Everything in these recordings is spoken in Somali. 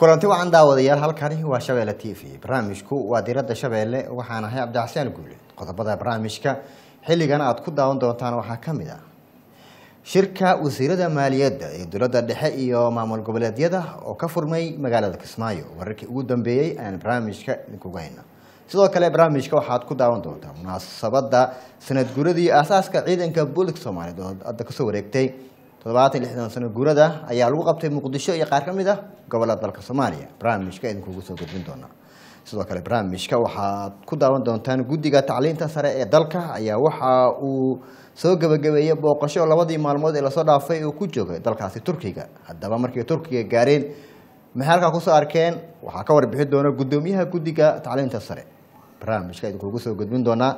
kulanti wacan daawadayaal halkani waa shabeelle t v. Barnaamijku waa diradda shabeelle waxaan ahay cabdixasaan guule qodobada barnaamijka xilligan aad ku daawan doontaan waxaa ka mid ah. Shirka wasiirada maaliyadda ee dowladda dhexe iyo maamul goboleedyada oo ka furmay magaalada kismaayo wararkii ugu dambeeyey aan barnaamijka idinkuga hayno sidoo kale barnaamijka waxaad ku daawan doontaa munaasabada sanad guuradii aasaaska ciidanka booliska soomaaliyeed oo hadda ka soo wareegtay toddobaatan lixdan sano guurada ayaa lagu qabtay muqdisho iyo qaar ka mid ah gobollada dalka soomaaliya. Barnaamijka idinkugu soo gudbin doonaa. Sidoo kale barnaamijka waxaad ku daawan doontaan guddiga tacliinta sare ee dalka ayaa waxa uu soo gebagabeeyey booqasho labadii maalmood ee la soo dhaafay uu ku joogay dalkaasi turkiga. Haddaba markii turkiga gaareen maxay halkaa ku soo arkeen? Waxaa ka warbixi doona guddoomiyaha guddiga tacliinta sare. Barnaamijka idinkugu soo gudbin doonaa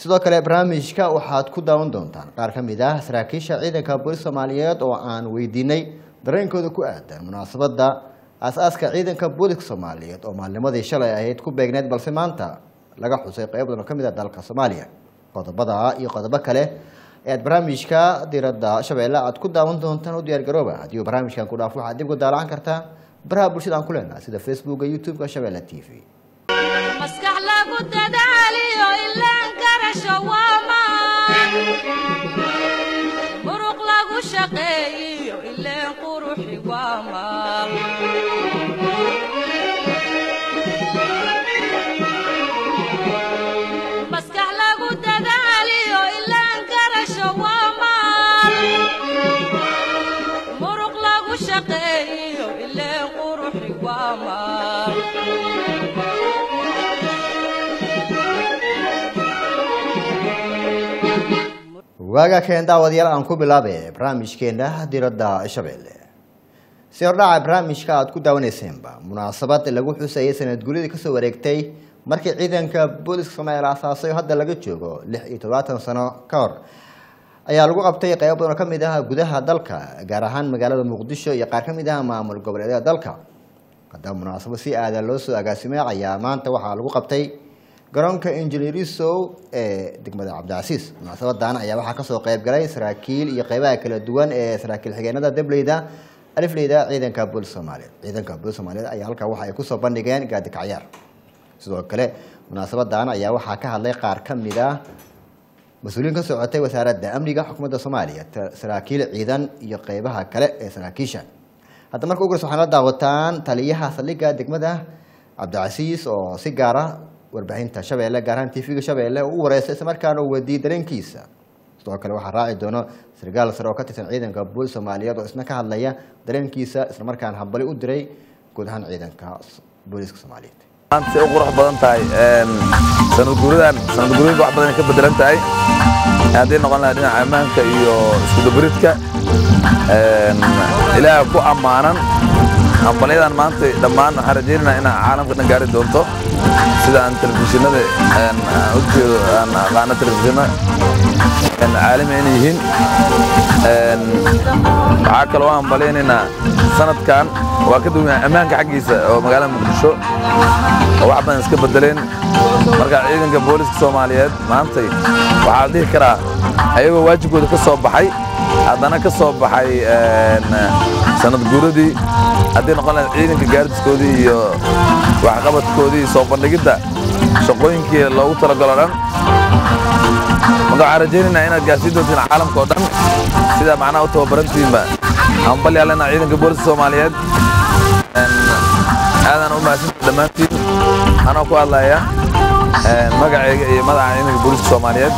sidoo kale barnaamijka waxaad ku daawan doontaan. Qaar ka mid ah saraakiisha ciidanka boolis soomaaliyeed oo aan weydiinay dareenkooda ku aadan munaasabada aas-aaska ciidanka booliska soomaaliyeed oo maalnimadii shalay ahayd ku beegneyd balse maanta laga xusay qeyb badan oo ka mid ah dalka soomaaliya. Qodobada iyo qodobo kale ee barnaamijka diradda shabeelle aad ku daawan doontaan u diyaar garooba. Haddii uu barnaamijkan ku dhaafo waxaad dib uga daalacan kartaa baraha bulshada aan ku leenahay sida facebooka youtube-ka shabeelle t v Thank you. Waaga keen daawadayaal aan ku bilaabay barnaamijkeena diradda shabeelle si hordhaca barnaamijka aad ku daawaneyseenba munaasabad lagu xusayay sanad guuridii ka soo wareegtay markii ciidanka booliska soomaaliya la asaasay oo hadda laga joogo lix iyo todobaatan sano ka hor ayaa lagu qabtay qeybo badan oo ka mid ah gudaha dalka gaar ahaan magaalada muqdisho iyo qaar ka mid ah maamul goboleedyada dalka haddaba munaasabad si aadan loo soo agaasimay ayaa maanta waxaa lagu qabtay garoonka injineerisow ee degmada cabdicasiis munaasabadan ayaa waxaa ka soo qeyb galay saraakiil iyo qeybaha kala duwan ee saraakiil xigeenada dableyda alifleyda ciidanka booliska soomaaliyeed ciidanka booliska soomaaliyeed ayaa halkaa waxa ay ku soo bandhigeen gaadi kacyaar. Sidoo kale munaasabadan ayaa waxaa ka hadlay qaar ka mid ah mas'uuliyiin ka socotay wasaaradda amniga xukuumadda soomaaliya saraakiil ciidan iyo qeybaha kale ee saraakiisha. Hadda marka horeysa waxaan la daawataan taliyaha saldhigga degmada cabdicasiis oo si gaara warbaahinta shabeelle gaar ahaan tv-ga shabeelle u wareystay islamarkaana uu wadiiyey dareenkiisa. Sidoo kale waxaa raaci doono sargaal sare oo ka tirsan ciidanka boolis soomaaliyeed oo isna ka hadlaya dareenkiisa islamarkaana hambali u diray guud ahaan ciidanka booliska soomaaliyeed. Maanta u qurux badan tahay sanad guuradan sanad guuradii wax badan ka bedelan tahay. Haddii noqon lahaa dhinaca ammaanka iyo isku dabaridka ilaaha ku ammaanan hambalyadan maanta dhammaan. Waxaan rajaynaynaa inaa caalamka dhan gaari doonto. Sida aan telefishinada u jeedo aan aqaano telefishinna caalami inay yihiin. Waxaa kaloo hambalyaynaynaa sanadkan. Waa ka duwan ammaanka xaggiisa oo magaalada muqdisho. Oo wax badan iska bedeleen marka ciidanka booliska soomaaliyeed maantay waxaa dhihi karaa ayagoo waajibkooda ka soo baxay haddana ka soo baxay sanad guuradii haddii noqon lahayd ciidanka gaardiskoodii iyo waxqabadkoodii soo bandhigidda shaqooyinkii loogu talagalo dhan. Waxaan rajaynaynaa inaad gaarsiin doontiin caalamka oo dhan? Sida macnaha u tababarantiinba. Hambali allena ciidanka booliska soomaaliyeed aadaan u mahadsantahay dhammaantiin. Anoo ku hadlaya magacayga iyo madaxa ciidanka booliska soomaaliyeed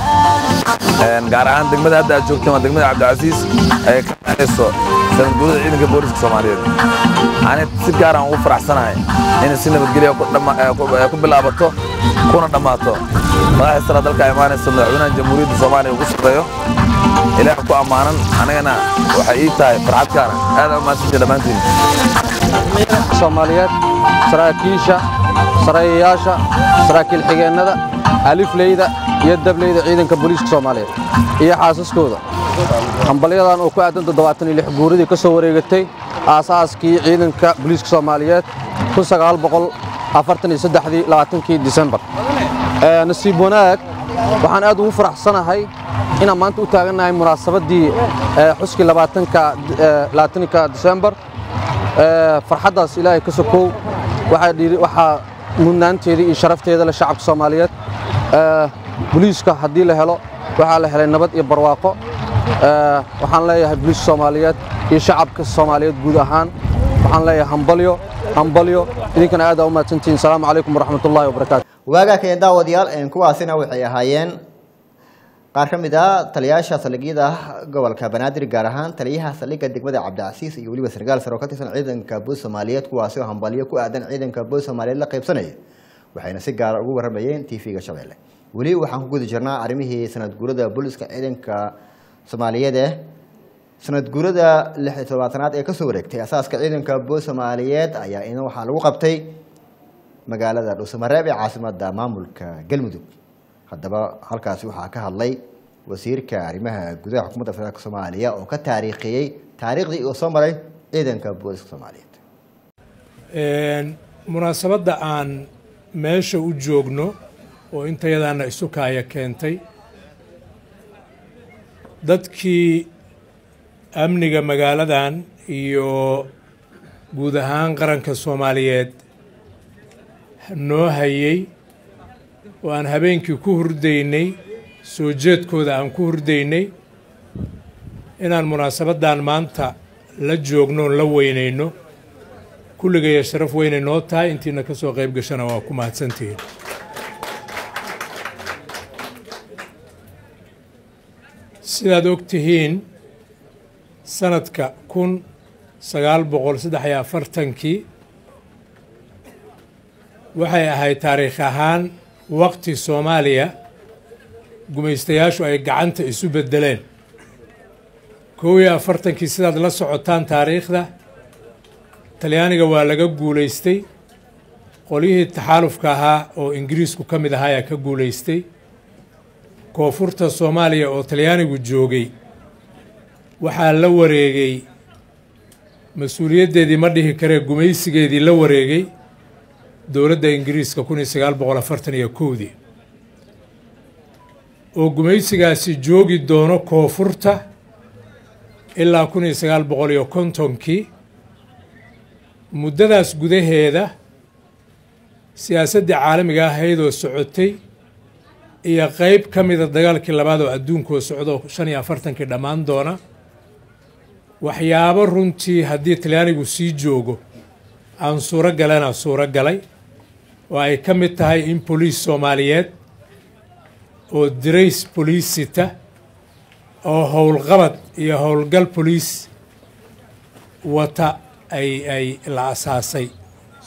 gaar ahaan degmada hadda aad joogteen waa degmada cabdicasiis ay ka dhacayso sanad guurida ciidanka booliska soomaaliyeed ani si gaaraan ugu faraxsanahay inay si nabadgelya ku bilaabato kuna dhammaato madaxda sare dalka imaanaysa madaxweynaha jamhuuriyadda soomaaliya ugu shaqeeyo ilaah ku ammaanan anigana waxay ii tahay farxadkaana aad mahadsantihi dhammaantiin soomaaliyeed saraakiisha sareeyayaasha saraakiil xigeennada alifleyda iyo dableyda ciidanka booliiska soomaaliyeed iyo xaasaskooda. Hambalyadan oo ku aadan toddobaatan iyo lix guuridii ka soo wareegatay aasaaskii ciidanka booliiska soomaaliyeed kun sagaal boqol afartan iyo saddexdii labaatankii disembar nasiib wanaag waxaan aad ugu faraxsanahay inaan maanta u taagannahay munaasabaddii xuskii labaatanka labaatanka disembar farxaddaas ilaahay ka sokow waxaa mudnaanteedii iyo sharafteeda leh shacabka soomaaliyeed. Ee, booliiska haddii la helo waxaa la helay nabad iyo barwaaqo. Ee, waxaan leeyahay booliiska soomaaliyeed iyo shacabka soomaaliyeed guud ahaan. Waxaan leeyahay hambalyo hambalyo. Idinkana aad aa u mahadsantihiin salaamu calaykum waraxmatullaahi wabarakaatu waagaa kaya daawadayaal kuwaasina waxay ahaayeen qaar ka mid a taliyayaasha saldhigyada gobolka banaadir gaar ahaan taliyaha saldhigga degmada cabdicasiis iyo weliba sarkaal sare oo ka tirsan ciidanka booliska soomaaliyeed kuwaasi oo hambalyo ku aadan ciidanka booliska soomaaliyeed la qaybsanaya waxayna si gaara ugu warramayeen tv-ga shabeelle. Weli waxaan ku guda jirnaa arrimihii sanad guurada booliska ciidanka soomaaliyeed ee sanad guurada lix iyo todobaatanaad ee ka soo wareegtay. Asaaska ciidanka booliska soomaaliyeed ayaa ina waxaa lagu qabtay magaalada dhuusamareeb ee caasimada maamulka galmudug haddaba halkaasi waxaa ka hadlay wasiirka arrimaha gudaha xukuumadda federaalk soomaaliya oo ka taariikhiyey taariikhdii uu soo maray ciidanka booliska soomaaliyeed. Munaasabadda aan meesha u joogno oo intayadaana isu kaaya keentay dadkii amniga magaaladan iyo guud ahaan qaranka soomaaliyeed noo hayey oo aan habeenkii ku hurdaynay soo jeedkooda aan ku hurdaynay inaan munaasabaddan maanta la joogno oon la weynayno kulligaya sharaf weynay noo tahay intiina ka soo qayb gashana waa ku mahadsantihiin. Sidaad og tihiin sanadka kun sagaal boqol saddex iyo afartankii waxay ahayd taariikh ahaan waqti soomaaliya gumaystayaashu ay gacanta isu beddeleen. Kow iyo afartankii sidaad la socotaan taariikhda talyaaniga waa laga guulaystay. Qolyihii taxaalufka ahaa oo ingiriisku ka mid ahaa ayaa ka guulaystay. Koonfurta soomaaliya oo talyaanigu joogay waxaa la wareegay. Mas'uuliyaddeedii ma dhihi karee gumaysigeedii la wareegay dowladda ingiriiska kun iyo sagaal boqol afartan iyo kowdii oo gumaysigaasi joogi doono koonfurta ilaa kun iyo sagaal boqol iyo kontonkii muddadaas gudaheeda siyaasaddii caalamiga ahayd oo socotay iyo qeyb ka mida dagaalkii labaad oo adduunkoo socdo shan iyo afartankii dhammaan doona waxyaabo runtii haddii talyaanigu sii joogo aan suuro galena suuro galay oo ay ka mid tahay in boliis soomaaliyeed oo dirays boliissita oo howlqabad iyo howlgal boliis wata ay ay la asaasay.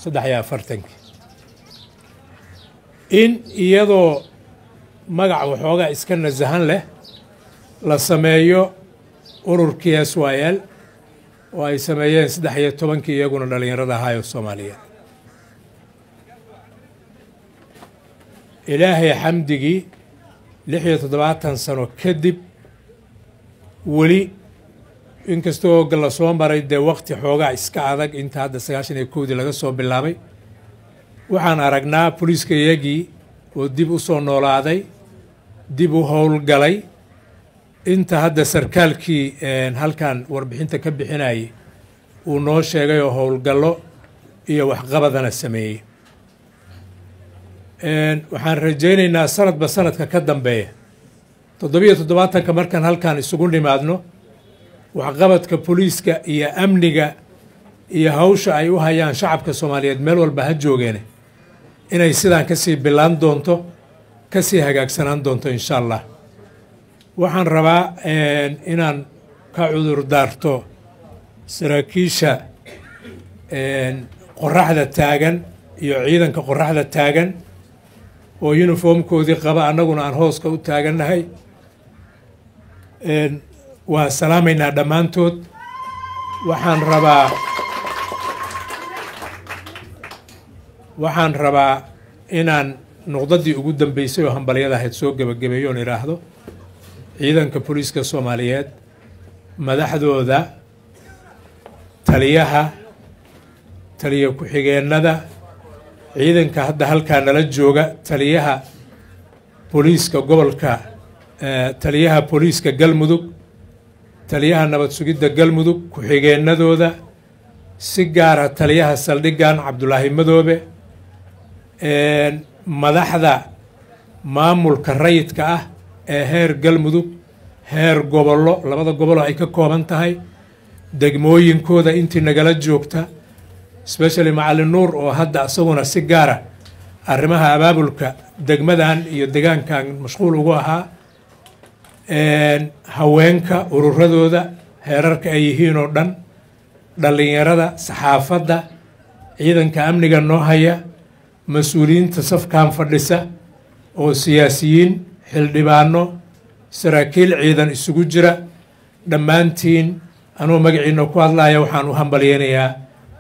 Saddex iyo afartankii in iyadoo magac waxoogaa iska nasahan leh la sameeyo ururkii s y l oo ay sameeyeen saddex iyo tobankii iyaguna dhallinyarada ahaayo soomaaliyeed ilaahay xamdigii lix iyo toddobaatan sano kadib weli inkastoo la soo maray dee waqti xoogaa iska adag inta hadda sagaashan iyo kowdii laga soo bilaabay. Waxaan aragnaa boliiska iyagii oo dib u soo noolaaday dib u howlgalay inta hadda sarkaalkii halkan warbixinta ka bixinayay uu noo sheegay oo howlgallo iyo waxqabadana sameeyey waxaan rajaynaynaa sanadba sanadka ka dambeeya. Toddobiyo toddobaatanka markaan halkan isugu nimaadno waxqabadka boliiska iyo amniga iyo hawsha ay u hayaan shacabka soomaaliyeed meel walba ha joogeene. Inay sidaan ka sii bilaan doonto ka sii hagaagsanaan doonto insha allah. Waxaan rabaa inaan ka cudur daarto saraakiisha qoraxda taagan iyo ciidanka qoraxda taagan oo uniformkoodii qaba annaguna aan hooska u taagannahay. Waa salaamaynaa dhammaantood. Waxaan rabaa waxaan rabaa inaan nuqdadii ugu dambeysay oo hambalyada ahayd soo gebagabeeyo oon idhaahdo ciidanka booliiska soomaaliyeed madaxdooda taliyaha taliya ku-xigeennada ciidanka hadda halkaa nala jooga taliyaha booliiska gobolka taliyaha booliiska galmudug taliyaha nabad sugidda galmudug ku-xigeennadooda si gaara taliyaha saldhiggan cabdulaahi madoobe madaxda maamulka rayidka ah ee heer galmudug heer gobollo labada gobolo ay ka kooban tahay degmooyinkooda intii nagala joogta especially macalin nuur oo hadda isaguna si gaara arrimaha abaabulka degmadan iyo degaankan mashquul ugu ahaa haweenka ururadooda heerarka ay yihiin oo dhan dhallinyarada saxaafadda ciidanka amniga noo haya mas'uuliyiinta safkan fadhisa oo siyaasiyiin xildhibaano saraakiil ciidan isugu jira dhammaantiin anuu magaciina ku hadlaya waxaan u hambalyeynayaa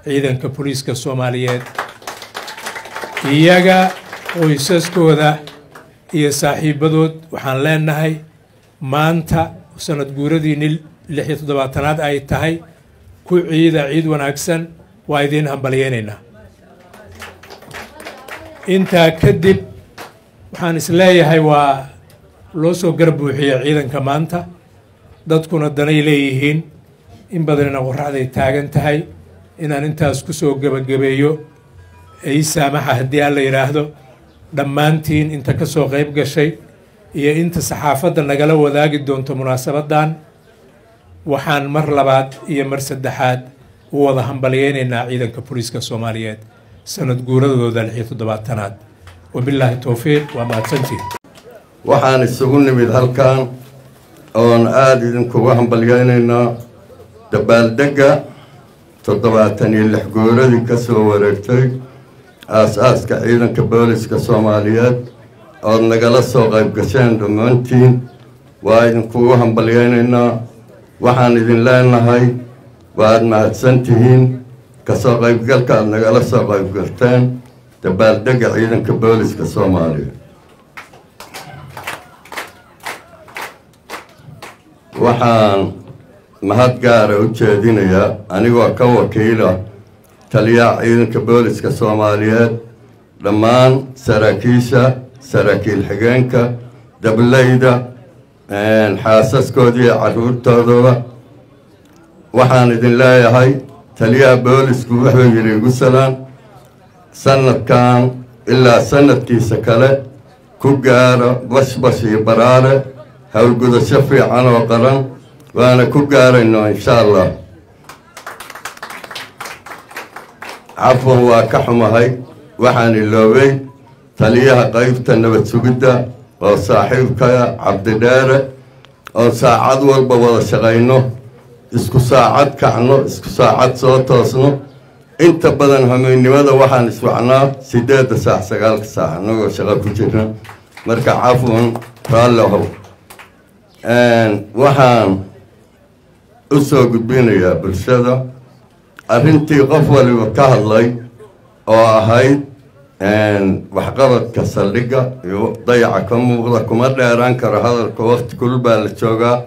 ciidanka booliiska soomaaliyeed iyaga qoysaskooda iyo saaxiibadood waxaan leenahay maanta sanad guuradiini lix iyo toddobaatanaad ay tahay ku ciida ciid wanaagsan waa idiin hambalyeynaynaa intaa kadib waxaan is leeyahay waa loo soo gar buuxiya ciidanka maanta dadkuna danay leeyihiin in badanina qoraxday taagan tahay inaan intaas ku soo gebagabeeyo ay saamaxa haddii aan la yidhaahdo dhammaantiin inta ka soo qayb gashay iyo inta saxaafadda nagala wadaagi doonto munaasabaddan waxaan mar labaad iyo mar saddexaad u wada hambalyeynaynaa ciidanka booliiska soomaaliyeed sanad guuradooda lix iyo toddobaatanaad. Wabilaahi towfiiq waa mahadsantiin waxaan isugu nimid halkan oon aada idinkuga hambalyeynaynaa dabaaldegga toddobaatan iyo lix guuradii ka soo wareegtay aas-aaska ciidanka booliska soomaaliyeed ood nagala soo qayb gasheen dhammaantiin. Waa idinkugu hambalyeynaynaa waxaan idin leenahay waad mahadsan tihiin ka soo qaybgalka aad nagala soo qaybgalteen dabaaldegga ciidanka booliska soomaaliya waxaan mahad gaara u jeedinayaa anigoo ka wakiila. Taliyaha ciidanka booliska soomaaliyeed dhammaan saraakiisha saraakiil xigeenka dableyda xaasaskoodii caruurtoodaba waxaan idin leeyahay taliyaha boolisku wuxuu yidhi igu salaan. Sanadkan ilaa sanadkiisa kale ku gaara bashbash iyo baraare howlgudasho fiican oo qaran waana ku gaarayno insha allah cafwan waa ka xumahay waxaan iloobay taliyaha qeybta nabad sugidda oo saaxiibkaya cabdidheere oon saacad walba wada shaqayno isku saacad kacno isku saacad soo toosno inta badan hameennimada waxaan iswacnaa sideedda saac sagaalka saac annagoo shaqo ku jirna marka cafwan raallihow waxaan u soo gudbinayaa bulshada. Arrintii qof waliba ka hadlay oo ahayd waxqabadka saldhigga iyo dayaca ka muuqda kuma dheeraan karo hadalka waqti kulul baa la joogaa.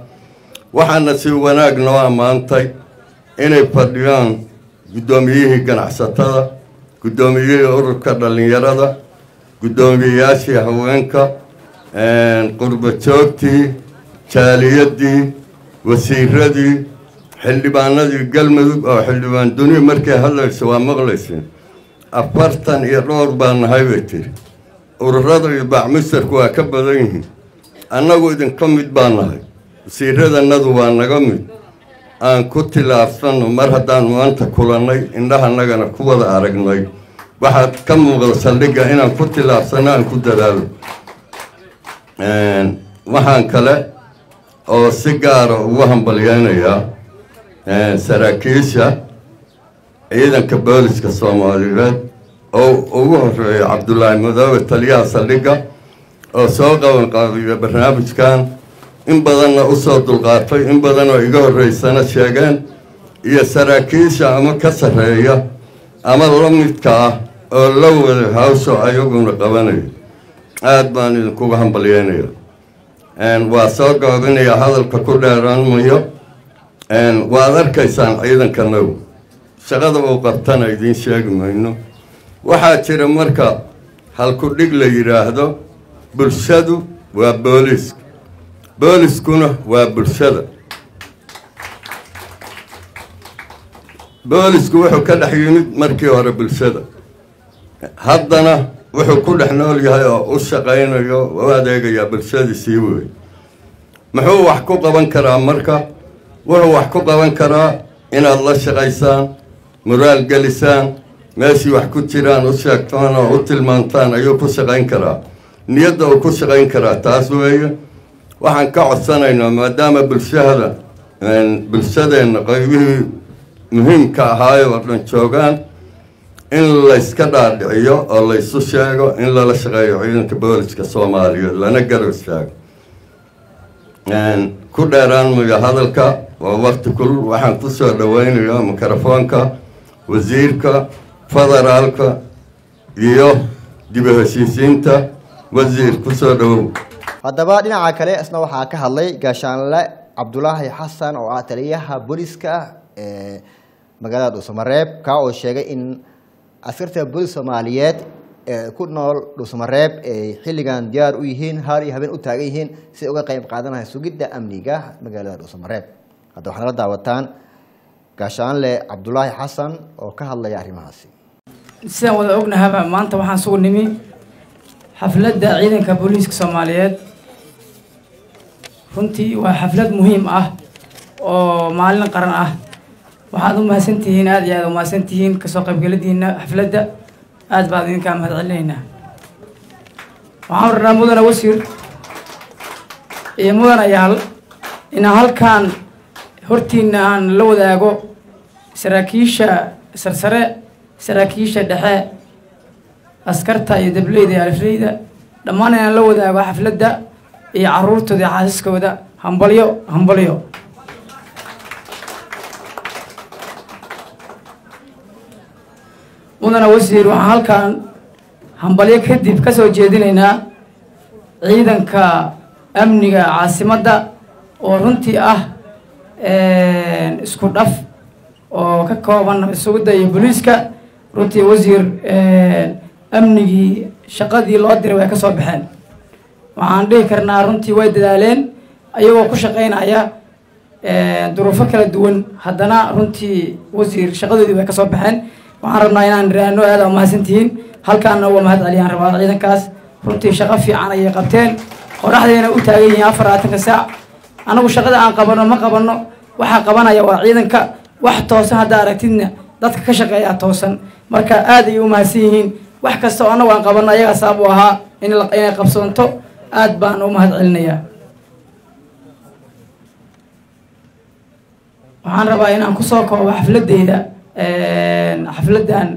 Waxaana si wanaag noo ammaantay inay fadhiyaan guddoomiyihii ganacsatada guddoomiyihii ururka dhallinyarada guddoomiyeyaashii haweenka qurbo joogtii jaaliyadii wasiiradii xildhibaanadii galmudug oo xildhibaan duni markay hadlayso waa maqlaysin afartan iyo dhowr baa nahay bay tiri. Ururada iyo bacmistarku waa ka badan yihiin. Annagu idinka mid baa nahay. Wasiiradanadu waa naga mid. Aan ku tilaabsanno mar haddaan maanta kulannay indhahanagana ku wada aragnay. Waxaad ka muuqda saldhigga inaan ku tilaabsanno aan ku dadaalo. Waxaan kale oo si gaara ugu hambalyeynayaa saraakiisha ciidanka booliska soomaaliyeed oo ugu horreeya cabdulaahi madoobe taliyaha saldhigga oo soo qabanqaabiya barnaamijkan in badanna u soo dulqaatay in badanoo iga horreysana sheegeen iyo saraakiisha ama ka sarreeya ama la midka ah oo la wada hawsho ayaguna qabanayo aada baan idinkuga hambalyeynaya. Waa soo goobinayaa hadalka ku dheeraanmayo waad arkaysaan ciidankanagu shaqada uu qabtana idiin sheegi mayno. Waxaa jira marka halku dhig la yidhaahdo bulshadu waa booliiska booliskuna waa bulshada. Boolisku wuxuu ka dhex yimid markii hore bulshada. Haddana wuxuu ku dhex nool yahay oo u shaqaynayo u adeegayaa bulshadiisii wey muxuu wax ku qaban karaa marka wuxuu wax ku qaban karaa inaad la shaqaysaan muraal gelisaan meeshii wax ku jiraan u sheegtaan oo u tilmaantaan ayuu ku shaqayn karaa. Niyadda uu ku shaqayn karaa taas weeye waxaan ka codsanaynaa maadaama bulshada bulshadeenna qaybihii muhiimka ahaayo oo dhan joogaan in layska dhaadhiciyo oo laysu sheego in lala shaqeeyo ciidanka booliska soomaaliya lana garab istaago ku dheeraan mayo hadalka waa wakti kulul waxaan ku soo dhaweynayaa mikrofoonka wasiirka federaalka iyo dib u heshiisiinta wasiir ku soo dhawow. Haddaba dhinaca kale isna waxaa ka hadlay gaashaanle cabdulaahi xasan oo ah taliyaha booliska ee magaalada dhuusamareeb kaa oo sheegay in askarta boolis soomaaliyeed ee ku nool dhuusamareeb ay xilligan diyaar u yihiin haar iyo habeen u taagan yihiin si uga qayb qaadanahay sugidda amniga magaalada dhuusamareeb hadda waxaad daawataan gaashaanle cabdulaahi xasan oo ka hadlaya arrimahaasi. Sidaan wada ognahaba maanta waxaan sugu nimi xafladda ciidanka booliiska soomaaliyeed. Runtii waa xaflad muhiim ah oo maalin qaran ah. Waxaad u mahadsantihiin aada iyo aada u mahadsantihiin ka soo qaybgeladiina xafladda. Aada baad idinkaa mahad celinaynaa waxaan rabnaa mudana wasiir iyo mudanayaal inaan halkaan hortiina aan la wadaago saraakiisha sarsare saraakiisha dhexe askarta iyo dableyda iyo alifleyda dhammaan inaan la wadaago xafladda iyo caruurtooda iyo xaasiskooda hambalyo hambalyo. Mudana wasiir waxaan halkaan hambalyo kadib ka soo jeedinaynaa ciidanka amniga caasimadda oo runtii ah isku dhaf oo ka kooban sugidda iyo booliiska runtii wasiir amnigii shaqadii loo diray way ka soo baxeen. Waxaan dhihi karnaa runtii way dadaaleen ayagoo ku shaqaynaya duruufo kala duwan. Haddana runtii wasiir shaqadoodii way ka soo baxeen. Waxaan rabnaa inaan iraano aada mahadsantihiin. Halkaana uga mahad celiyaan rabaa ciidankaas. Runtii shaqo fiican ayay qabteen. Qoraxdayna u taagan yihiin afar labaatanka saac anagu shaqada aan qabano ma qabano waxaa qabanaya waa ciidanka. Wax toosan haddaa aragtidna dadka ka shaqeeyaa toosan. Marka aad ayay u mahadsan yihiin. Wax kasta oo anagu aan qabano ayagaa sabab u ahaa in inay qabsoonto. Aad baan u mahad celinayaa waxaan rabaa inaan ku soo koobo xafladeyda xafladdan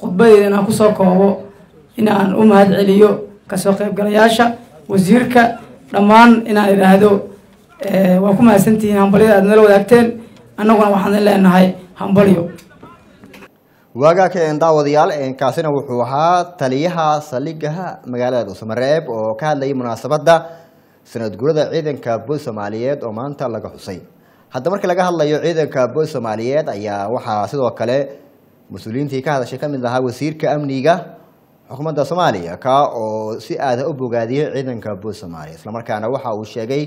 khudbadeyda inaan ku soo koobo inaan u mahad celiyo ka soo qaybgalayaasha wasiirka dhammaan inaan idhaahdo waa ku mahadsantihiin hambalyada aad nala wadaagteen. Annaguna waxaan leenahay hambalyo. Waagaa ka daawadayaal kaasina wuxuu ahaa taliyaha saldhigaha magaalada dhuusamareeb oo ka hadlayay munaasabadda sanad guurada ciidanka booliis soomaaliyeed oo maanta laga xusay. Hadda markii laga hadlayo ciidanka booliis soomaaliyeed ayaa waxaa sidoo kale mas'uuliyiintii ka hadashay ka mid ahaa wasiirka amniga xukuumadda soomaaliya ka oo si aada u bogaadiyey ciidanka booliis soomaaliyeed islamarkaana waxa uu sheegay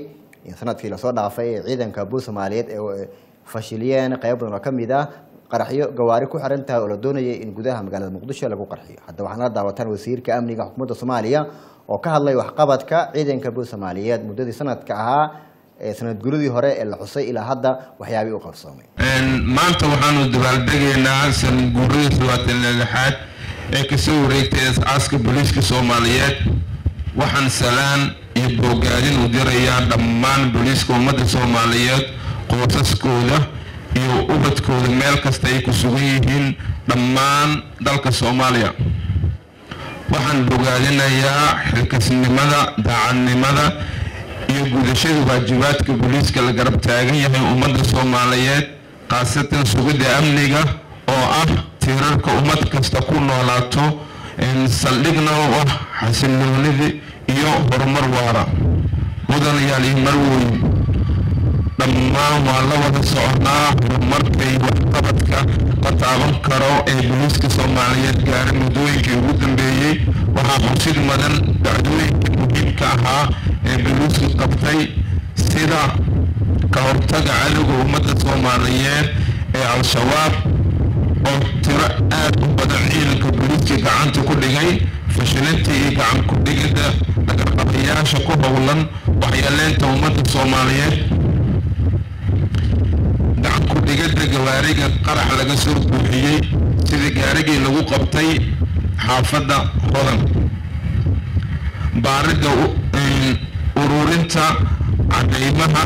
sannadkii la soo dhaafay ee ciidanka booliis soomaaliyeed ee fashiliyeen qayb badan oo ka mid ah qaraxyo gawaari ku xiran tahay oo la doonayay in gudaha magaalada muqdisho lagu qarxiyo hadda waxaana la daawataan wasiirka amniga xukuumadda soomaaliya oo ka hadlay waxqabadka ciidanka booliis soomaaliyeed. Muddadii sanadka ahaa ee sanad guradii hore ee la xusay ilaa hadda waxyaabihii u qabsoomay maanta waxaanu dabaaldegaynaa sanad guuradii labaatan lixaad ee ka soo wareegtay aasaaska booliiska soomaaliyeed. Waxaan salaan iyo boogaadin u dirayaa dhammaan booliiska ummadda soomaaliyeed qoosaskooda iyo ubadkooda meel kasta ay ku sugan yihiin dhammaan dalka soomaaliya. Waxaan bogaadinayaa xilkasnimada daacadnimada iyo gudashada waajibaadka booliiska la garab taagan yahay ummadda soomaaliyeed khaasatan sugidda amniga oo ah tiirarka ummad kasta ku noolaato saldhigna u ah xasiloonidii iyo horumar waara mudanayaal iyo marweyn dhammaan waa la wada soconaa horumarka iyo waxqabadka la taaban karo ee booliiska soomaaliyeed gaaray muddooyinkii ugu dambeeyey waxaa xusid mudan dhacdooyinka muhiimka ahaa ee booliisku qabtay sida ka hortaga cadowga ummadda soomaaliyeed ee al-shabaab oo tiro aad u badan ciidanka booliiska gacanta ku dhigay fashilinta iyo gacan ku dhigidda dhagarqabayaasha ku howlan waxyeeleynta ummadda soomaaliyeed. Gacan ku dhigidda gawaariga qarax laga soo buuxiyey sidii gaarigii lagu qabtay xaafadda hodan. Baaridda ururinta cadeymaha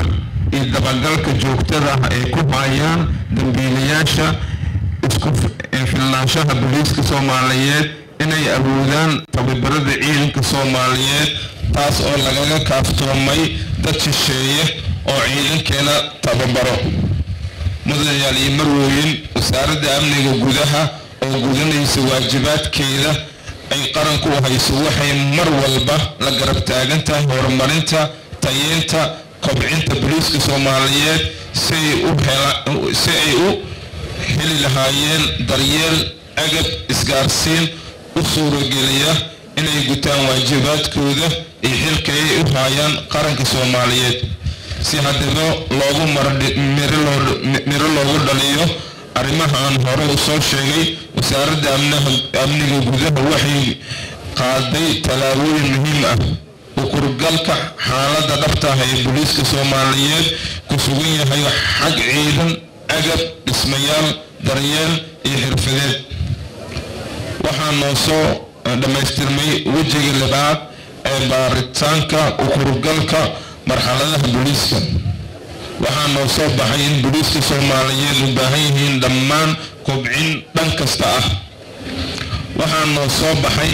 iyo dabagalka joogtada ah ay ku hayaan dambiilayaasha isku filnaanshaha booliiska soomaaliyeed inay awoodaan tababarada ciidanka soomaaliyeed taas oo lagaga kaaftoomay dad shisheeye oo ciidankeena tababaro. Mudanayaal iyo marwooyin wasaaradda amniga gudaha oo gudanaysa waajibaadkeeda ay qaranku hayso waxay mar walba la garab taagan tahay horumarinta tayeynta kobcinta booliiska soomaaliyeed si ay u heli lahaayeen daryeel agab isgaarsiin u suurogeliya inay gutaan waajibaadkooda iyo xilka ay u haayaan qaranka soomaaliyeed. Si haddaba loogu miro loogu dhaliyo arrimaha aan hore u soo sheegay wasaaradda amniga gudaha waxay qaaday tallaabooyin muhiim ah. Ukurgalka xaaladda dhabta ah ee booliiska soomaaliyeed ku sugan yahay xag ciidan agab dhismayaal daryeel iyo xirfadeed waxaa noo soo dhammaystirmay wejiga labaad ee baaritaanka ukurgalka marxaladaha booliiska waxaa noo soo baxay in booliiska soomaaliyeed u baahan yihiin dhammaan kobcin dhan kasta ah. Waxaa noo soo baxay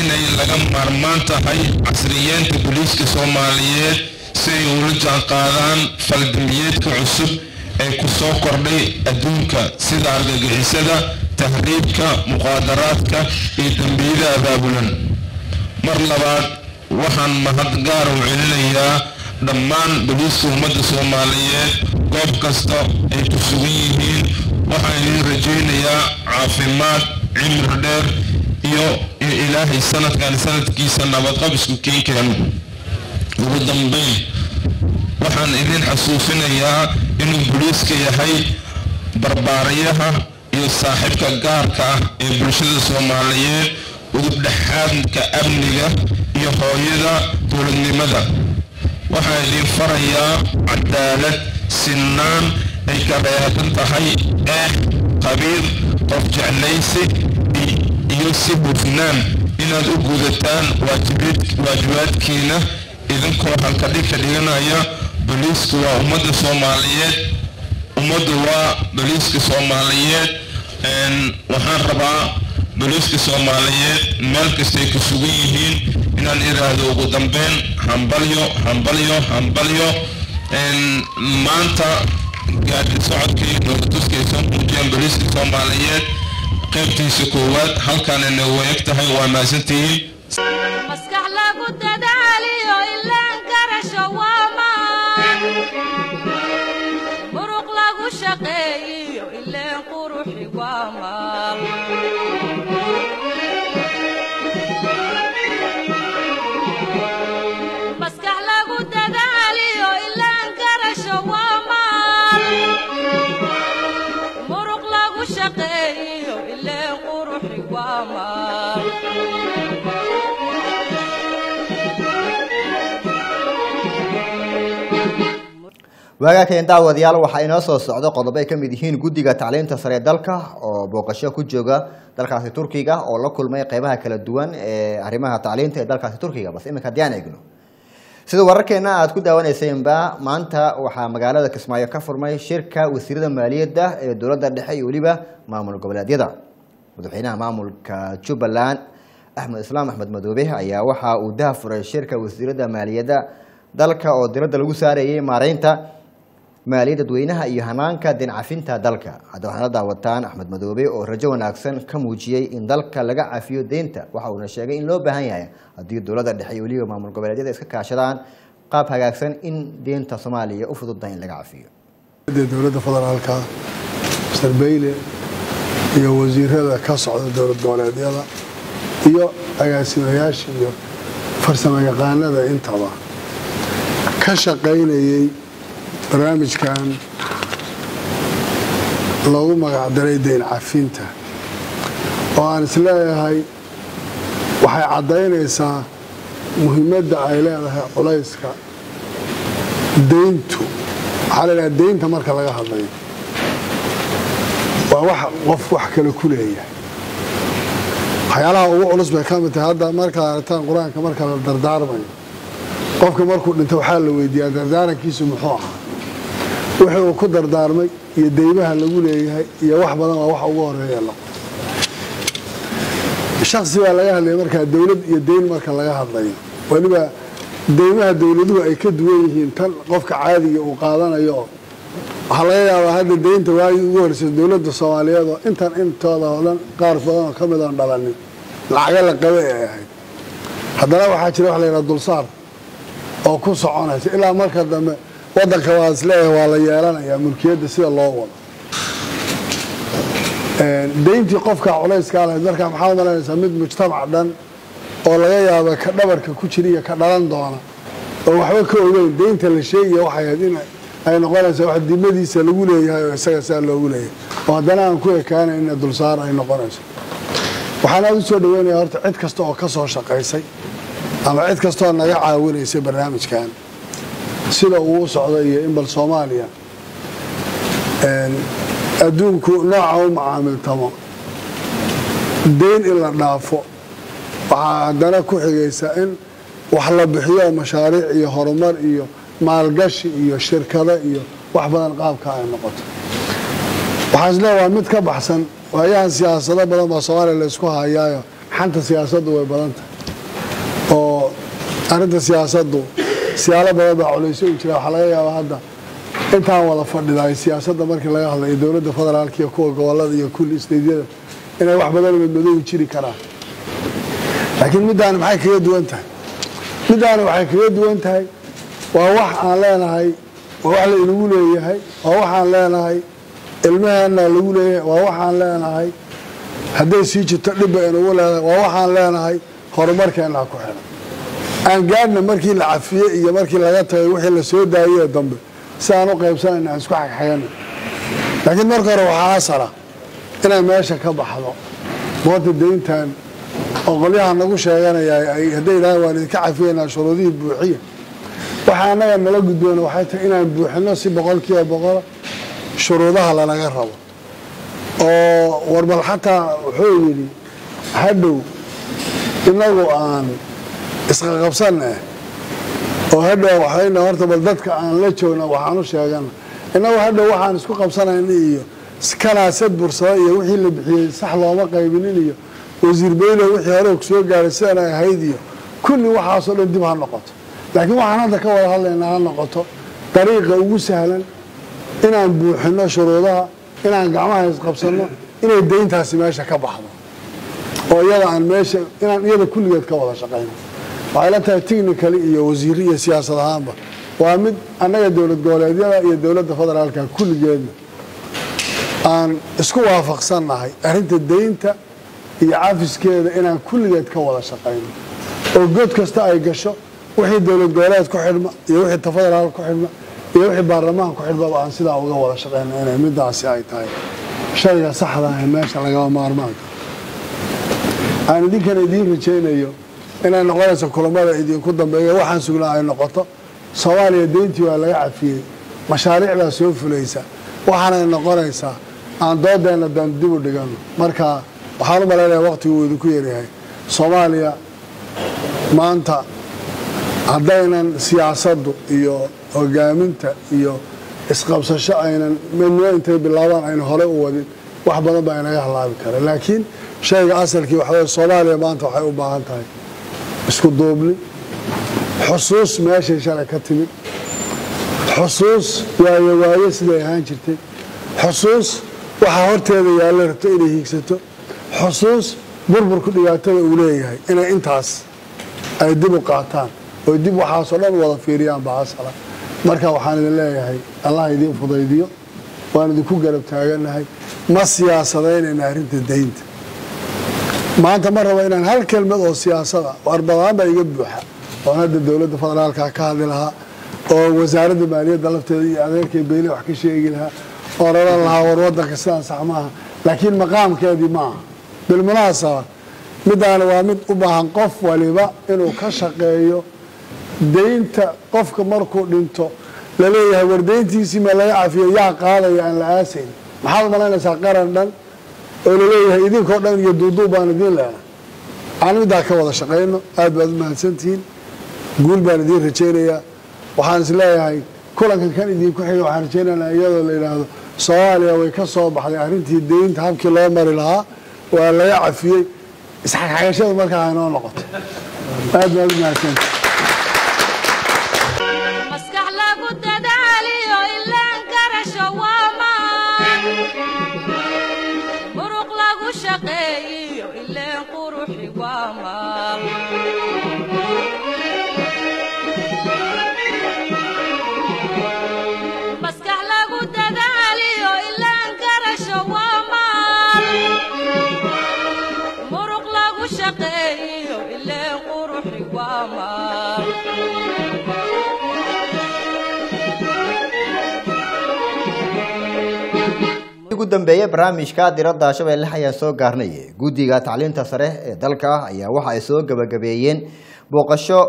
inay laga maarmaan tahay casriyeenta booliiska soomaaliyeed si ay ula jaanqaadaan faldambiyeedka cusub ee ku soo kordhay adduunka sida argagixisada tahriibka muqaadaraadka iyo dembiyada abaabulan mar labaad waxaan mahad gaar u celinayaa dhammaan booliiska ummadda soomaaliyeed goob kasta ay ku sugan yihiin waxaan idin rajaynayaa caafimaad cimri dheer iyo in ilaahay sanadkan sanadkiisa nabadqab isku keenkeeno ugu dambayn waxaan idin xasuusinayaa inuu booliiska yahay barbaariyaha يو صاحبك غارك يبرشد الصومالية وقبل حامك أمنك يو خويدة تولني مدى وحايدي فريا عدالة سنان اي كبيرة تحي آه قبير قفج عليسي يو سيبو فنان إنا ذو قوذتان واجبات واجبات كينا إذن كوحا كديك لينا يا بليسك وأمد الصوماليات أمد وبليسك الصوماليات waxaan rabaa boliiska soomaaliyeed meel kastay ku sugan yihiin inaan iraahdo ugu dambeyn hambalyo hambalyo hambalyo maanta gaadi socodkii noolatuska ay soo muujiyeen boliiska soomaaliyeed qaybtiisa koowaad halkaanina way eg tahay waa mahadsantihiin waagaakeen daawadayaal waxaa inoo soo socdo qodobo ay ka mid yihiin guddiga tacliinta sare dalka oo booqasho ku jooga dalkaasi turkiga oo la kulmay qeybaha kala duwan ee arrimaha tacliinta ee dalkaasi turkiga. Balse iminka haddii aan eegno. Sida wararkeena aad ku daawanaysaynba maanta waxaa magaalada kismaayo ka furmay shirka wasiirada maaliyadda ee dowladda dhexe iyo weliba maamul goboleedyada. Madaxweynaha maamulka jubbaland axmed islaam axmed madoobe ayaa waxa uu daha furay shirka wasiirada maaliyadda dalka oo diradda lagu saarayay maareynta maaliyad dadweynaha iyo hanaanka dincafinta dalka. Hadda waxaana daawataan axmed madoobe oo rajo wanaagsan ka muujiyey in dalka laga cafiyo deynta. Waxa uuna sheegay in loo baahan yahay haddii dowladda dhexe iyo weliba maamul goboleedyada iska kaashadaan qaab hagaagsan in deynta soomaaliya u fududahay in laga cafiyo. Dowladda federaalka mister bayle iyo wasiirada ka socda dowlad goboleedyada iyo agaasimayaasha iyo farsamo yaqaanada intaba ka shaqaynayay barnaamijkan loogu magacdaray dayn cafinta. Oo aan is leeyahay waxay caddaynaysaa muhiimadda ay leedahay culayska deyntu. Waxaa la yidhaha deynta marka laga hadlayo. Waa wax qof wax kale ku leeyahay. Waxyaalaha ugu culus bay ka mid tahay. Hadda markaad aragtaan qur'aanka marka la dardaarmayo qofka markuu dhinto waxaa la weydiiyaa dardaarankiisu muxuu ahaa wixii uu ku dardaarmay iyo deymaha lagu leeyahay iyo wax badan waa wax ugu horreeya shaksi baa laga hadlaya markaa dowlad iyo deyn marka laga hadlayo. Weliba deymaha dowladuhu ay ka duwan yihiin tan qofka caadiga uu qaadanayo. Waxaa laga yaabaa hadda deynta waagii ugu horreysay dowladda soomaaliyeed oo intan intooda oo dhan qaar badan oo ka mid oon dhalanin. Lacaga la qabe ee ahayd. Haddana waxaa jira wax la yidhaha dulsaar oo ku soconaysa. Ilaa marka dambe waddanka waa is leeyahay waa la yeelanayaa mulkiyadda sida loo wado. Deyntii qofkaa culayskaa lahayd markaa maxaa u malaynaysaa mid mujtamac dhan oo laga yaaba ka dhabarka ku jira iyo ka dhalan doona. Oo waxba ka ogeyn deynta la sheegaya waxay ahayd in ay noqonaysaa wax dimadiisa lagu leeyahay oo isaga saa loogu leeyahay. Oo haddana aan ku ekaanayn ina dulsaar ay noqonayso. Waxaan aada u soo dhaweynaya horta cid kasta oo ka soo shaqaysay ama cid kastaoo naga caawinaysay barnaamijkan sida uu u socdo iyo in bal soomaaliya adduunku nooca u macaamiltamo deyn in la dhaafo. Waxaa haddana ku xigaysa in wax la bixiyo mashaariic iyo horumar iyo maalgashi iyo shirkado iyo wax badan qaabka ay noqoto. Waxaa isleeya waa mid ka baxsan. Waayahan siyaasado badan baa soomaaliya laysku hayaayo. Xanta siyaasaddu way badan tahay. Oo arrinta siyaasaddu siyaalo badan baa culaysyo u jira waxaa laga yaabaa hadda intaan wada fadhidaay siyaasadda markii laga hadlayo dowladda federaalka iyo kuwa gobollada iyo kulli isteydyada inay wax badan madmadoobi jiri karaan. Laakiin middaani maxay kaga duwan tahay? Middaani waxay kaga duwan tahay waa wax aan leenahay waa wax la inagu leeyahay waa waxaan leenahay ilmaheenna lagu leeyahay waa waxaan leenahay. Hadday sii jirto dhibba inagu leedahay waa waxaan leenahay horumarkeennaa ku xihan aan gaadhna markii la cafiyey iyo markii laga tagay wixii la soo daayee dambe si u qaybsanayna aan isku xagxagana laakiin marka hore waxaa asala inay meesha ka baxdo. Moota deyntan oo nagu sheeganaya hadday idhahaan waan idinka cafiyaynaa shuruudihii buuxiya waxa annaga nala gudboona waxay tahay inaan buuxino si boqol boqola shuruudaha lanaga rabo. Oo warbal xataa wuxuu yidhi hadhow inagu aan isqaqabsanne oo hadhow waxayna horta dadka aan la joogna waxaan u sheegana innagu hadhow waxaan isku qabsanayna iyo kanaasad bursada iyo wixii la bixiyey sax looma qaybinin iyo wasiir beylo wixii hore soo gaaray sidan ay ahayd iyo kulli waxaasoo dhan dib ha noqoto. Laakiin waxaan hadda ka wada hadlaynaa ha noqoto dariiqa ugu sahlan inaan buuxino shuruudaha inaan gacmaha isqabsanno inay deyntaasi meesha ka baxdo. Oo iyada aan meesha inaan iyada kulligeed ka wada shaqayno waxay la iyo wasiiri iyo siyaasad ahaanba waa mid annaga dowlad goboleedyada iyo dowladda federaalka kulligeedna aan isku waafaqsannahay arrinta deynta iyo cafiskeeda inaan kulligeed ka wada shaqayno oo god kasta ay gasho wixii dowlad goboleed ku xidhma iyo wixii ta federaal ku xidhma iyo wixii baarlamaan ku xidhmaba aan sidaa uga wada shaqayno inay midaasi ay tahay. Shayga saxda ah ee meesha lagaba maarmaanka. Aan idinkana idiin rajaynayo inay noqonayso kulamada idinku dambeeya waxaan sugnaa ay noqoto. Soomaaliya deyntii waa laga cafiyey mashaariicdaa soo fulaysa. Waxaanay noqonaysaa aan doodeenna daan dib u dhigano marka waxaan u malaynaya waqtigu uu idinku yaryahay soomaaliya maanta haddaynan siyaasaddu iyo hogaaminta iyo isqabsasho aynan midnimo intay bilaabaan ayna hore u wadin wax badan baa inaga halaabi kara. Laakiin shayga asalkii waxaweye soomaaliya maanta waxay u baahan tahay isku duubni xusuus meeshay shalay ka timid. Xusuus waayo waayo siday ahaan jirtay. Xusuus waxaa horteeda yaalla rabto inay hiigsato. Xusuus burburku dhibaatada uu leeyahay inay intaas ay dib u qaataan oy dib waxaasoo dhan wada fiiriyaan baa asala marka waxaan idin leeyahay allah idiin fudaydiyo waan idinku garab taaganahay ma siyaasadaynaynaa arrinta deynta maanta ma rabo inaan hal kelmad oo siyaasada warbadaan iga buuxa. Oon hadda dowladda federaalka ka hadli lahaa oo wasaaradda maaliyadda lafteeda iyo adeerkay beyle wax ka sheegi lahaa odhan lahaa war waddanka sidaan sax maaha. Laakiin maqaamkeedii ma aha. Bilmunaasaba midaana waa mid u baahan qof waliba inuu ka shaqeeyo deynta qofka markuu dhinto. Laleeyahay war deyntiisii ma laga cafiyo yaa qaadaya aan la aasayn. Maxaad malaynaysaa qaran dhan oo la leeyahay idinkoo dhan iyo duuduub baan idiin leena aan middaa ka wada shaqayno aad baad u mahadsantihiin guul baan idiin rajaynayaa waxaan is kulankan kan idinku xiga waxaan rajaynaynaa iyadoo la yidhaahdo soomaaliya way ka soo baxday arrintii deynta habkii loo mari lahaa. Waa laga cafiyey. Isxagxagashada markaa inoo noqoto aad baad u mahadsantihiin ugu dambeeye barnaamijka diradda shabeelle ayaan soo gaarnay. Guddiga tacliinta sare ee dalka ayaa waxa ay soo gabagabeeyeen. Booqasho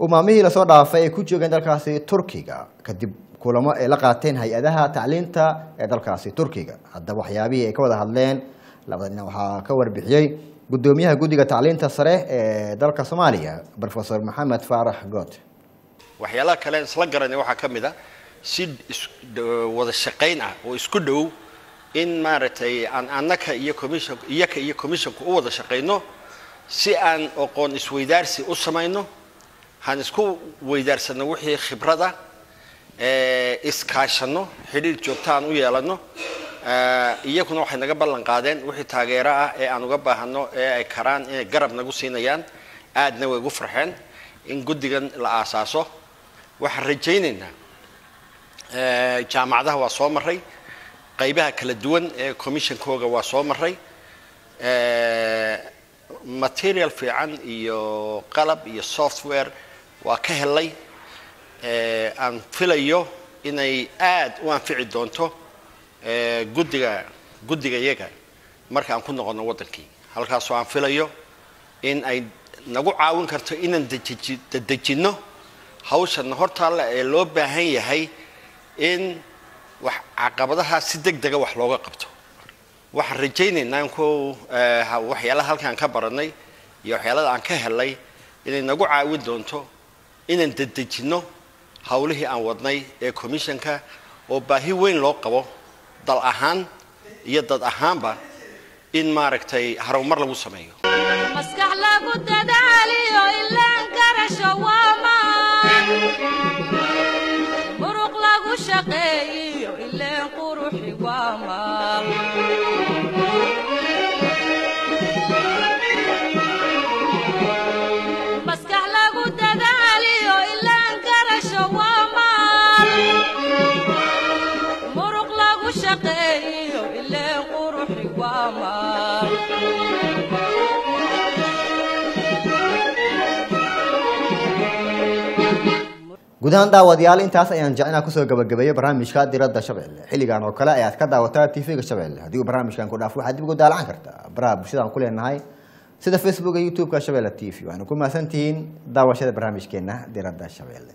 uu maalmihii la soo dhaafay ay ku joogeen dalkaasi turkiga. Kadib kulamo ay la qaateen hay'adaha tacliinta ee dalkaasi turkiga. Haddaba waxyaabihii ay ka wada hadleen labada dhinac waxaa ka warbixiyey. Gudoomiyaha guddiga tacliinta sare ee dalka soomaaliya profesor maxamed faarax good waxyaalaha kale isla garanay waxaa ka mid a si is- d- wada shaqayn ah oo isku dhow in maaragtay aan annaka iyo commission iyaka iyo commissionka u wada shaqayno si aan aqoon isweydaarsi u samayno han isku weydaarsano wixii khibrada iskaashano xidhiir joogto aan u yeelano iyaguna waxay naga ballan qaadeen wixii taageero ah ee aan uga baahano ee ay karaan inay garab nagu siinayaan aadna way ugu farxeen in guddigan la aasaaso. Waxaan rajaynaynaa jaamacadaha waa soo maray qaybaha kala duwan ee commissionkooga waa soo maray material fiican iyo qalab iyo software waa ka helay. Aan filayo inay aad u anfici doonto guddiga guddiga iyaga. Marka aan ku noqono waddankii halkaasoo aan filayo in ay nagu caawin karto inaan dedejinno hawshan. Hortaalla ee loo baahan yahay in caqabadaha si deg dega wax looga qabto. Waxaan rajaynaynaa in ku eh, ha- waxyaalaha halkaan ka baranay iyo waxyaalada aan ka helay inay nagu caawin doonto inaan dedejinno hawlihii aan wadnay ee commissionka oo baahi weyn loo qabo dal ahaan iyo dad ahaanba in maaragtay harumar lagu sameeyo guud ahaan daawadayaal intaas ayaan jecelnaa ku soo gabagabeeyey barnaamijka diradda shabeelle xilligan oo kale ayaad ka daawataa tv-ga shabeelle haddii uu barnaamijkan ku dhaafo waxaad dib ugu daalacan kartaa baraha bulshada aan ku leenahay sida facebook youtube-ka shabeelle t v. Waxaanu ku mahadsantihiin daawashada barnaamijkeena diradda shabeelle